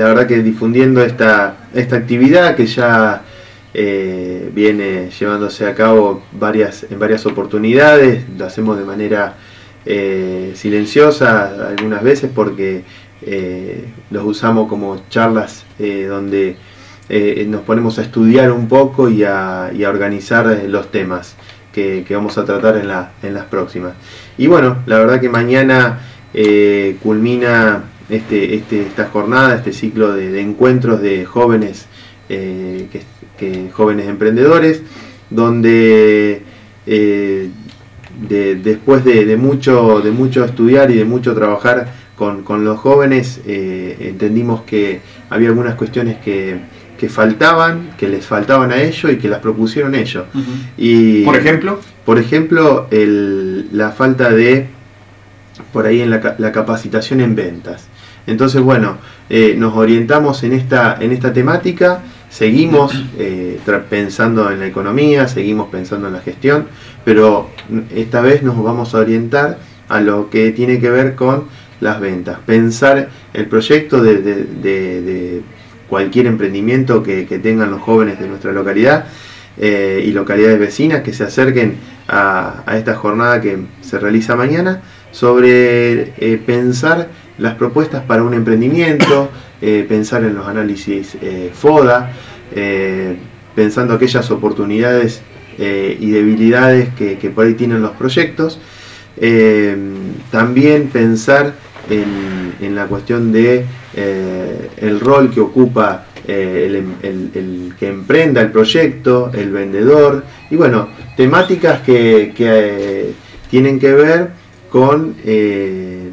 la verdad que difundiendo esta, esta actividad que ya eh, viene llevándose a cabo varias, en varias oportunidades, lo hacemos de manera eh, silenciosa algunas veces porque eh, los usamos como charlas donde nos ponemos a estudiar un poco y a, organizar los temas que, vamos a tratar en, la, en las próximas. Y bueno, la verdad que mañana culmina este, este, esta jornada, este ciclo de, encuentros de jóvenes que jóvenes emprendedores, donde eh, después de, mucho, de mucho estudiar y de mucho trabajar con, los jóvenes, eh, entendimos que había algunas cuestiones que, faltaban, que les faltaban a ellos y que las propusieron ellos. y, por ejemplo, por ejemplo, la falta de por ahí en la, capacitación en ventas. Entonces, bueno, eh, nos orientamos en esta, en esta temática Seguimos eh, pensando en la economía, seguimos pensando en la gestión, pero esta vez nos vamos a orientar a lo que tiene que ver con las ventas. Pensar el proyecto de, cualquier emprendimiento que, tengan los jóvenes de nuestra localidad eh, y localidades vecinas que se acerquen a, esta jornada que se realiza mañana sobre pensar las propuestas para un emprendimiento, eh, pensar en los análisis eh, FODA, eh, pensando aquellas oportunidades y debilidades que, por ahí tienen los proyectos. también pensar en, la cuestión de el rol que ocupa el, que emprenda el proyecto, el vendedor, y bueno, temáticas que, tienen que ver con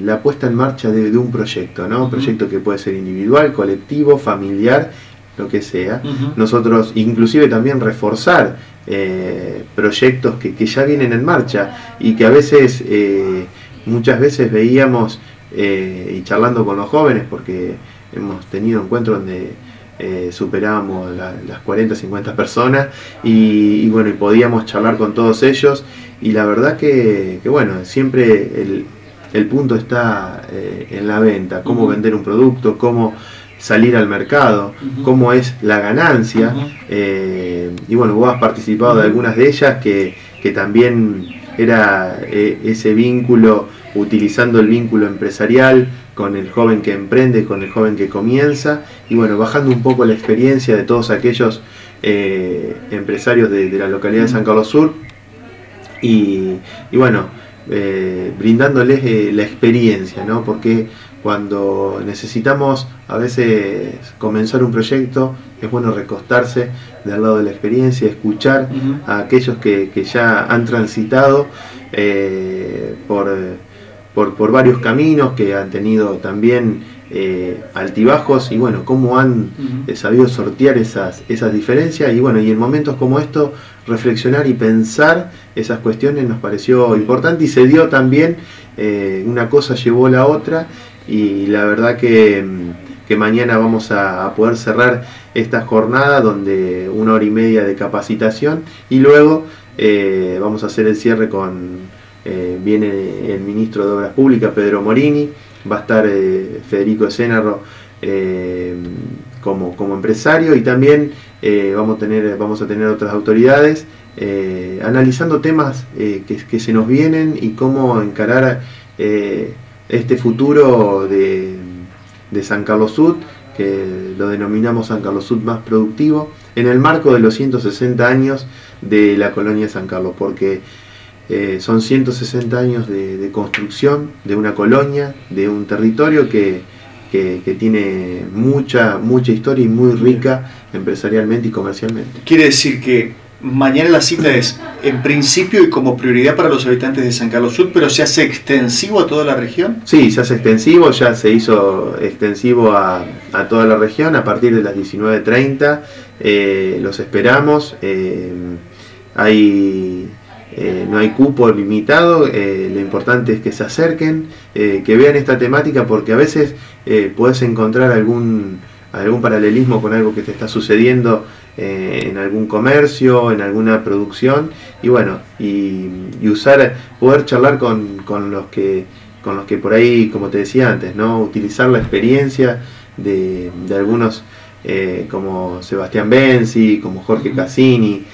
la puesta en marcha de, un proyecto, ¿no? Un proyecto que puede ser individual, colectivo, familiar, lo que sea. Nosotros inclusive también reforzar eh, proyectos que, ya vienen en marcha y que a veces, eh, muchas veces veíamos eh, y charlando con los jóvenes, porque hemos tenido encuentros donde superábamos las 40, 50 personas y, bueno, y podíamos charlar con todos ellos y la verdad que, que bueno, siempre el, el punto está eh, en la venta, cómo vender un producto, cómo salir al mercado, cómo es la ganancia. Eh, y bueno, vos has participado de algunas de ellas que, también era eh, ese vínculo, utilizando el vínculo empresarial con el joven que emprende, con el joven que comienza, y bueno, bajando un poco la experiencia de todos aquellos empresarios de, la localidad de San Carlos Sur. Y, y bueno, eh, brindándoles eh, la experiencia, ¿no? Porque cuando necesitamos a veces comenzar un proyecto, es bueno recostarse del lado de la experiencia, escuchar a aquellos que, ya han transitado eh, por, por, varios caminos, que han tenido también altibajos y bueno, cómo han sabido sortear esas, esas diferencias. Y bueno, y en momentos como estos reflexionar y pensar esas cuestiones nos pareció importante y se dio también, eh, una cosa llevó la otra. Y la verdad que, mañana vamos a, poder cerrar esta jornada donde una hora y media de capacitación. Y luego eh, vamos a hacer el cierre con, eh, viene el ministro de Obras Públicas, Pedro Morini, va a estar Federico Escenarro como, como empresario y también eh, vamos, a tener, vamos a tener otras autoridades eh, analizando temas eh, que, se nos vienen y cómo encarar este futuro de, San Carlos Sud, que lo denominamos San Carlos Sud más productivo, en el marco de los 160 años de la colonia San Carlos, porque son 160 años de construcción de una colonia, de un territorio que que, tiene mucha, mucha historia y muy rica empresarialmente y comercialmente. Quiere decir que mañana la cita es en principio y como prioridad para los habitantes de San Carlos Sur, pero se hace extensivo a toda la región. Sí, se hace extensivo, ya se hizo extensivo a, toda la región a partir de las 19.30. Eh, los esperamos. Eh, hay eh, no hay cupo limitado, eh, lo importante es que se acerquen, eh, que vean esta temática porque a veces puedes encontrar algún, algún paralelismo con algo que te está sucediendo en algún comercio, en alguna producción y bueno, y, usar, poder charlar con, los que con los que por ahí, como te decía antes, ¿no? utilizar la experiencia de, algunos eh, como Sebastián Benzi, como Jorge Cassini,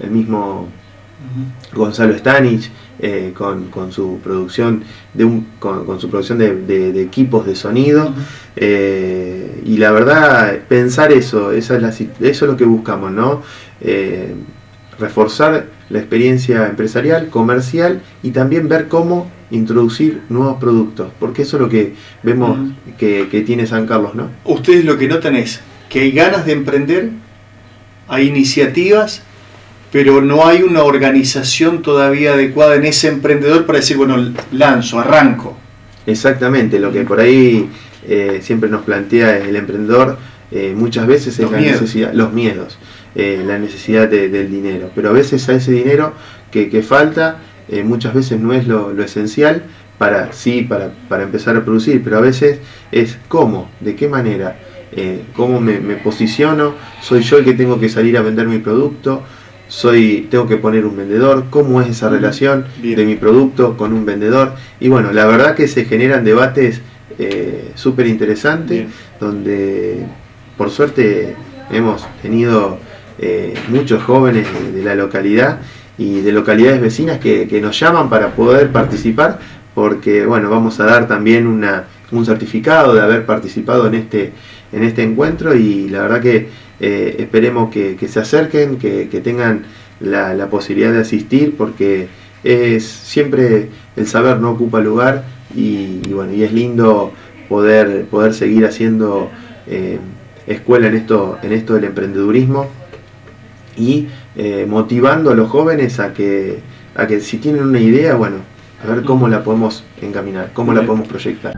el, mismo Gonzalo Stanich, eh, con, su producción de un, con, su producción de, equipos de sonido. Y la verdad pensar eso esa es eso es lo que buscamos no reforzar la experiencia empresarial comercial y también ver cómo introducir nuevos productos, porque eso es lo que vemos que, tiene San Carlos, ¿no? Ustedes lo que notan es que hay ganas de emprender, hay iniciativas, pero no hay una organización todavía adecuada en ese emprendedor para decir, bueno, lanzo, arranco. Exactamente, lo que por ahí eh, siempre nos plantea el emprendedor eh, muchas veces es la necesidad, los miedos, eh, la necesidad del dinero, pero a veces a ese dinero que, que falta muchas veces no es lo, esencial para, sí, para, para, empezar a producir, pero a veces es cómo, de qué manera, cómo me, posiciono, soy yo el que tengo que salir a vender mi producto, soy, tengo que poner un vendedor, cómo es esa relación de mi producto con un vendedor. Y bueno, la verdad que se generan debates eh, súper interesantes, donde por suerte hemos tenido muchos jóvenes de la localidad y de localidades vecinas que, nos llaman para poder participar, porque bueno, vamos a dar también una, un certificado de haber participado en este, en este encuentro y la verdad que eh, esperemos que, se acerquen, que, tengan la, posibilidad de asistir, porque es siempre el saber no ocupa lugar y, bueno, y es lindo poder, poder seguir haciendo eh, escuela en esto, en esto del emprendedurismo y eh, motivando a los jóvenes a que, a que si tienen una idea, bueno, a ver cómo la podemos encaminar, cómo la podemos proyectar.